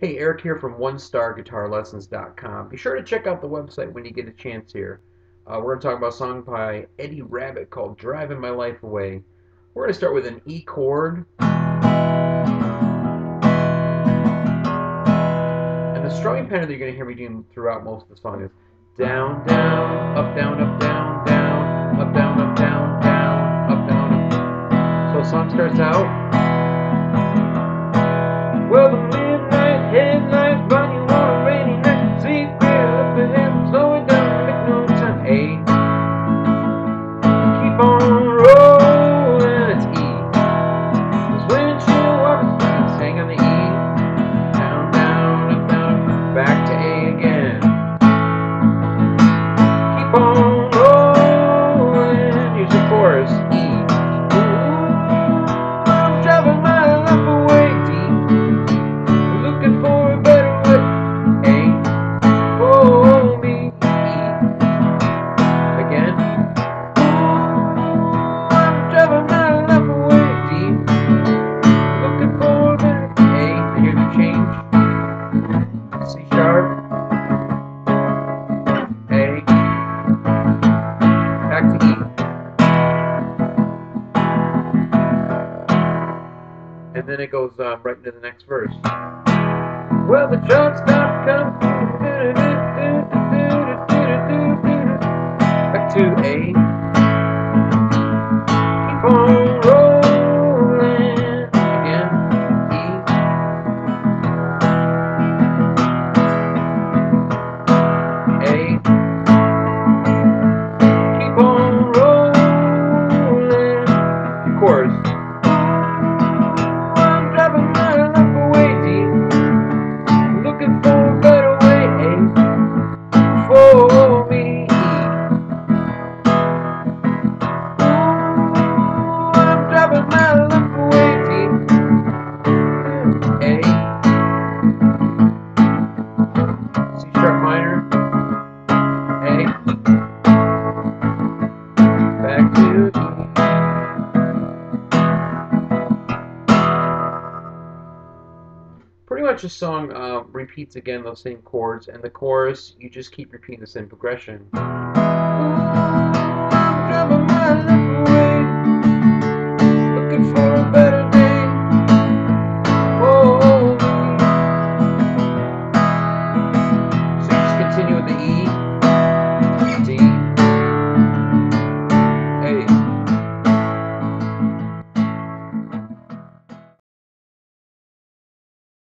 Hey, Eric here from OneStarGuitarLessons.com. Be sure to check out the website when you get a chance here. Uh, we're going to talk about a song by Eddie Rabbitt called Driving My Life Away. We're going to start with an E chord. And the strumming pattern that you're going to hear me doing throughout most of the song is down, down, up, down, up, down, down, up, down, up, down, down, up, down, up. So the song starts out. Then it goes um, right into the next verse. Well, the truck stopped coming. Back to A. for me. Ooh, I'm driving my life away, deep. A. C sharp minor. A. Back to E. much the song uh, repeats again those same chords, and the chorus you just keep repeating the same progression.